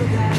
you.